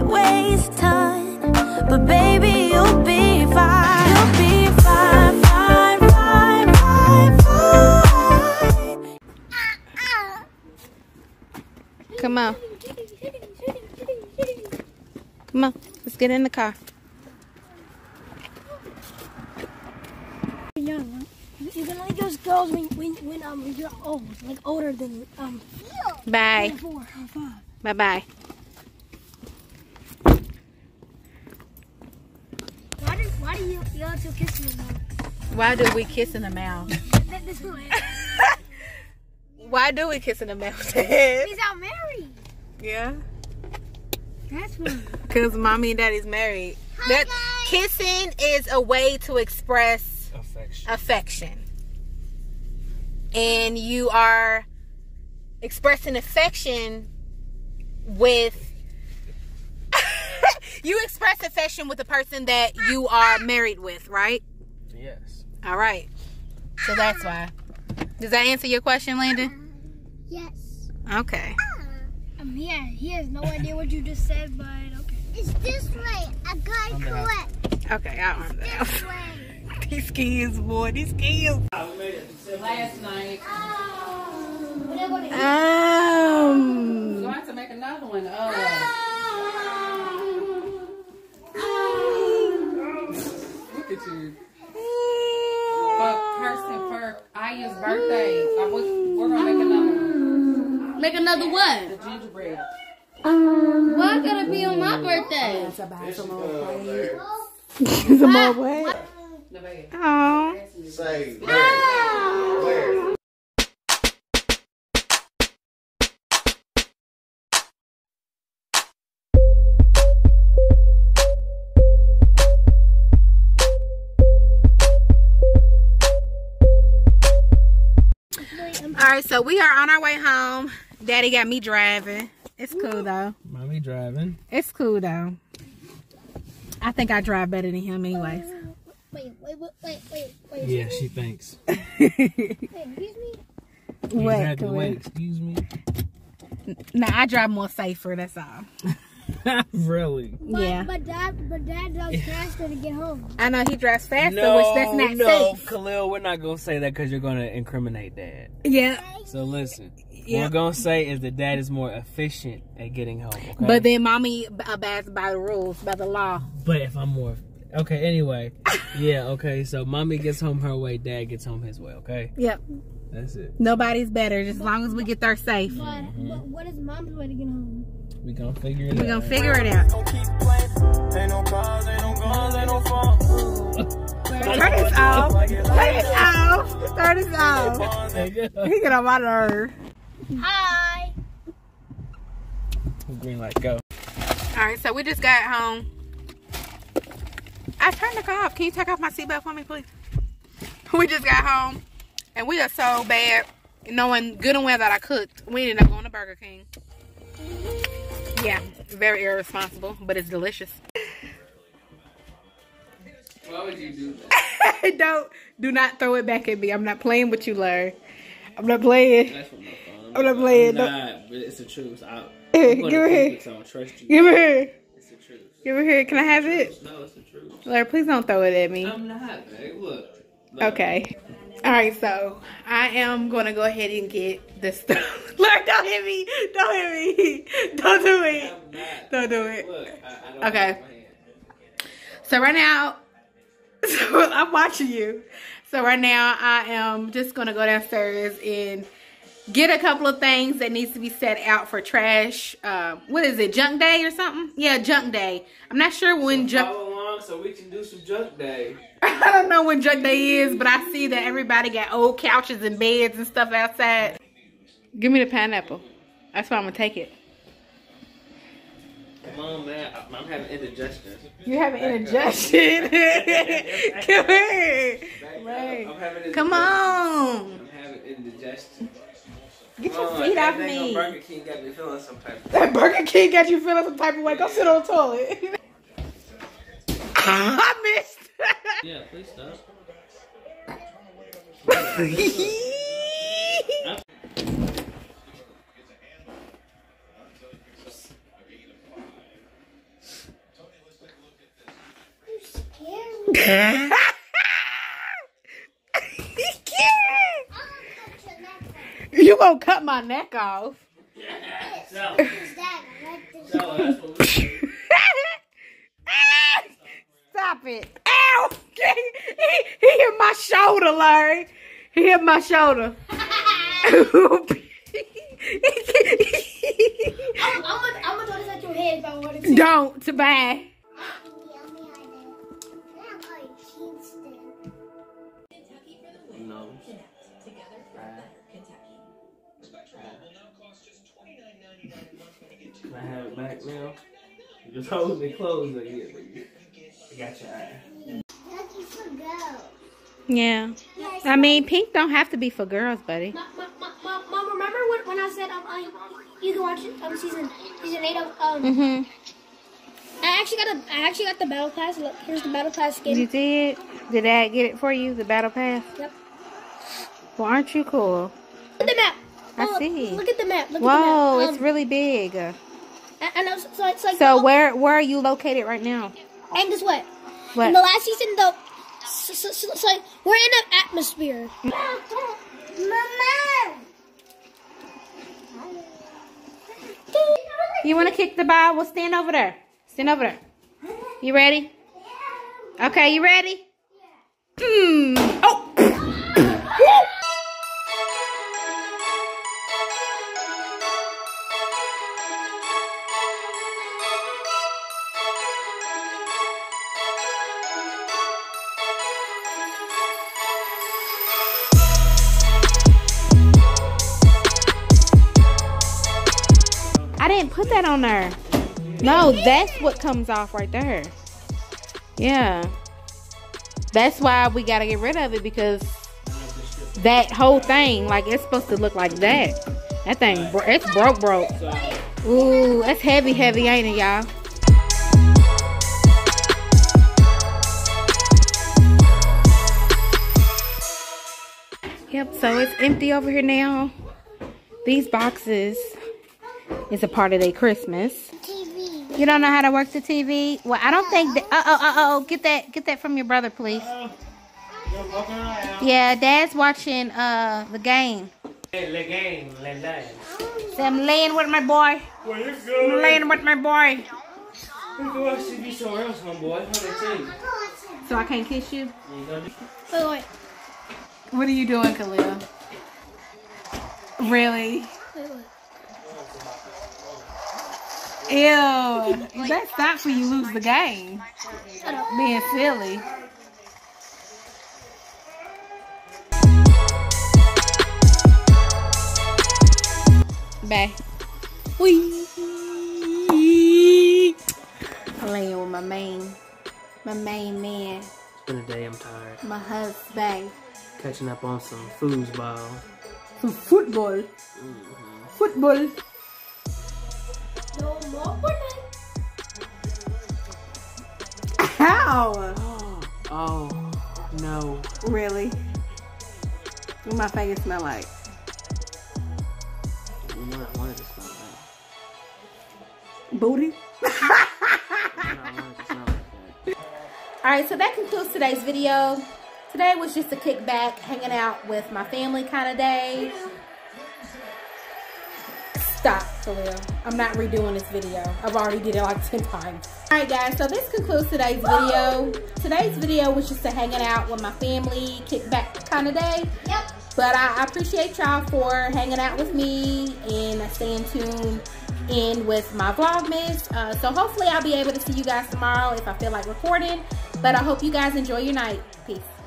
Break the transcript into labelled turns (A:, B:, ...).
A: it waste time. But baby, you'll be fine. You'll be fine, fine, fine, fine, fine.
B: Come on. Come on. Let's get in the car.
C: young. You can only those girls when when when um you're old, like older than um
B: Bye.
C: four or five.
B: Bye bye.
C: Why do why do you you two kiss me?
B: Why do we kiss in the mouth?
C: That, that's who I am.
B: Why do we kiss in the mouth?
C: He's out married.
B: yeah.
C: That's why.
B: Because mommy and daddy's married. That kissing is a way to express
D: Affection.
B: affection. And you are expressing affection with you express affection with the person that you are married with, right?
D: Yes.
B: All right. So that's why. Does that answer your question, Landon?
C: Yes.
B: Okay.
C: Um, yeah, he has no idea what you just said, but okay.
E: It's this way. I got it correct.
B: Okay, I'll arm that.
E: This way.
B: These skis, boy, these skis.
F: Last night,
B: Um.
F: going to make another one. Uh, look at you. For person for Aya's birthday, I was, we're gonna make another one.
G: Make another
F: The
G: what?
F: gingerbread.
G: Why gotta be on my birthday?
F: It's buy some more plates.
B: Some more what? Oh.
D: Say where? Where?
B: Right, so we are on our way home. Daddy got me driving. It's cool though.
D: Mommy driving.
B: It's cool though. I think I drive better than him, anyways.
C: Wait, wait, wait, wait, wait, wait.
D: Yeah, she thinks.
C: Wait, excuse me.
B: What?
D: Exactly.
B: Khalil?
D: Wait, excuse me.
B: Nah, I drive more safer. That's all.
D: really?
C: But,
B: Yeah.
C: But dad, but dad drives faster to get home.
B: I know he drives faster,
D: No,
B: which that's not
D: no,
B: safe.
D: Khalil, we're not gonna say that because you're gonna incriminate dad.
B: Yeah.
D: So listen,
B: Yeah.
D: what we're gonna say is that dad is more efficient at getting home. Okay?
B: But then mommy abides by the rules, by the law.
D: but if I'm more okay, anyway, yeah, okay. So mommy gets home her way, dad gets home his way. Okay,
B: Yep.
D: That's it.
B: Nobody's better, just as long as we get there safe.
C: But, but mm-hmm. what is mom's way to get home?
D: We gonna figure it
B: We're
D: out.
B: gonna figure it out. Turn this off. Turn this off. Turn this off. He get on my nerve.
C: Hi.
D: Green light, go.
B: All right, so we just got home. I turned the car off. Can you take off my seatbelt for me, please? We just got home, and we are so bad, knowing good and well that I cooked. We ended up going to Burger King. Yeah, very irresponsible, but it's delicious.
F: Why would you do that?
B: Don't, do not throw it back at me. I'm not playing with you, Larry. I'm not playing.
H: That's what my phone.
B: I'm not playing.
H: I'm not, but it's the truth. I, I'm
B: give it here.
H: keep it, so I don't trust you.
B: Give it here.
H: It's the truth.
B: Give it here. Can I have it?
H: No, it's the truth.
B: Larry, please don't throw it at me.
H: I'm not, babe. Look. look.
B: Okay. All right, so I am gonna go ahead and get the stuff. Look, don't hit me. Don't hit me. Don't do it. Don't do it.
H: Look, I, I don't
B: Okay.
H: have my hand.
B: So right now, so I'm watching you. So right now, I am just gonna go downstairs and get a couple of things that needs to be set out for trash. Um, what is it? Junk day or something? Yeah, junk day. I'm not sure when junk.
H: Follow along so we can do some junk day.
B: I don't know when junk day is, but I see that everybody got old couches and beds and stuff outside. Give me the pineapple. That's why I'm gonna take it.
H: Come on, man. I'm, I'm having indigestion.
B: You have an indigestion. Come here. Right.
H: I'm having indigestion.
B: Come on.
H: I'm having indigestion.
B: Get your
H: oh,
B: feet off me.
H: Burger King got
B: That Burger King got you feeling some type of way. Go sit on the toilet. I missed.
H: yeah, please stop.
B: you scared me. Gonna cut my neck off?
H: So,
E: Who's that? I like this.
H: so that's what we do.
B: Stop it. Ow! He, he hit my shoulder, Larry. He hit my shoulder.
C: I'm, I'm gonna, I'm gonna throw this at your head if I wanted to.
B: Don't, bye.
H: Can I have it back now? You just hold it closed again, baby. I got your eye.
E: Lucky for girls.
B: Yeah. I mean, pink don't have to be for girls, buddy.
C: Mom, mom, mom, mom, mom, remember when, when I said um, I, you can watch it, um, season season eight of um.
B: Mm-hmm.
C: I actually got a I actually got the battle pass. Look, here's the battle pass skin.
B: You did? Did Dad get it for you, the battle pass?
C: Yep.
B: Well, aren't you cool?
C: The map.
B: I
C: Oh,
B: see.
C: Look at the map. Look
B: Whoa,
C: at the map.
B: it's
C: Um,
B: really big.
C: And, and so it's like
B: So where where are you located right now?
C: and guess what?
B: What?
C: In the last season, though, so, so, so, so we're in an atmosphere.
E: Mama!
B: You want to kick the ball? Well, stand over there. Stand over there. You ready? Okay, you ready? Mm. Oh. I didn't put that on there. No, that's what comes off right there. Yeah. That's why we gotta get rid of it because that whole thing, like it's supposed to look like that. That thing, it's broke, broke. Ooh, that's heavy, heavy, ain't it, y'all? Yep, so it's empty over here now. These boxes is a part of their Christmas.
E: TV.
B: You don't know how to work the TV? Well, I don't think that. Uh oh, uh oh. Get that, get that from your brother, please. Yeah, Dad's watching uh the game.
D: Le game, le game.
B: So I'm laying with my boy.
D: Where you
B: I'm laying with my boy.
D: You go watch TV somewhere else, homeboy. What they tell you?
B: So I can't kiss you.
D: You
C: Wait, wait,
B: What are you doing, Khalil? Really?
C: Wait, wait.
B: Ew. That's not for you lose the game.
C: Shut up.
B: Being silly. Bye. Wee. Playing with my main, my main man,
D: It's been a day, I'm tired.
B: my husband.
D: Catching up on some foosball.
B: Some football. Mm-hmm. Football.
C: No more
B: How?
D: Oh, no.
B: Really? What my fingers smell like?
D: You know I wanted to smell like
B: Booty.
D: You know I wanted to smell like that.
B: All right, so that concludes today's video. Today was just a kickback, hanging out with my family kind of day. Stop, for real. I'm not redoing this video. I've already did it like 10 times. All right, guys, so this concludes today's video. Today's video was just a hanging out with my family, kickback kind of day.
C: Yep.
B: But I, appreciate y'all for hanging out with me and staying tuned in with my Vlogmas. Uh, so hopefully I'll be able to see you guys tomorrow if I feel like recording. But I hope you guys enjoy your night. Peace.
A: You'll be fine.